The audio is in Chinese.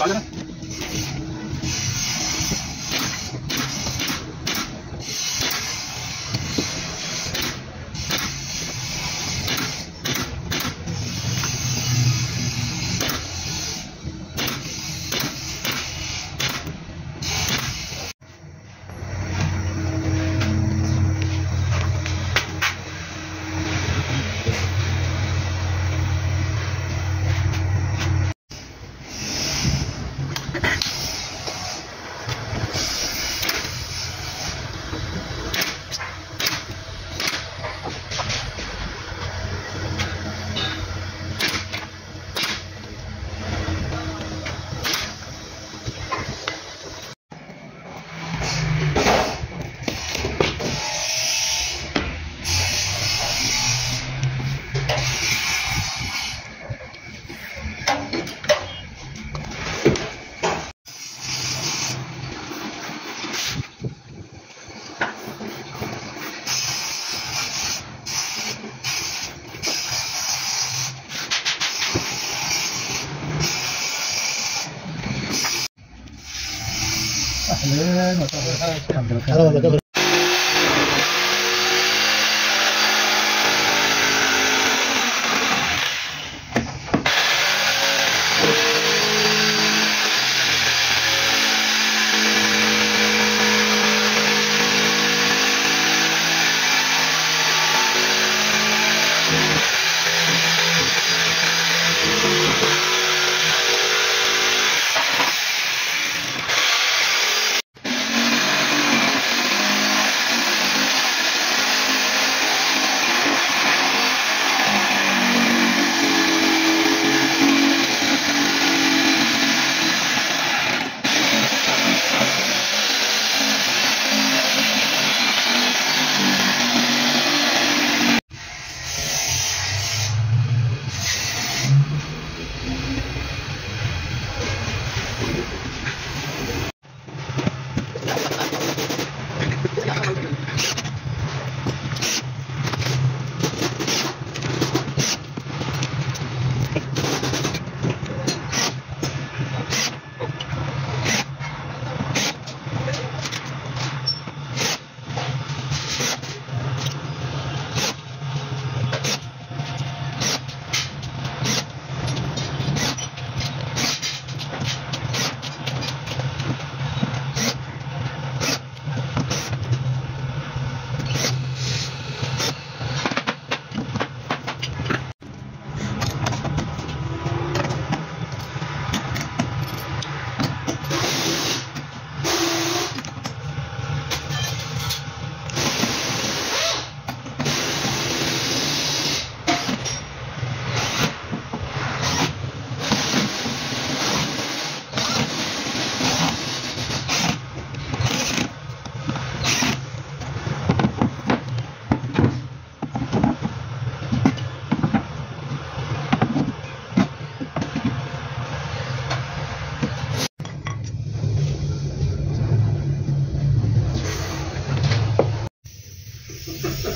拿着呢。哎，我操！看不着，看不着。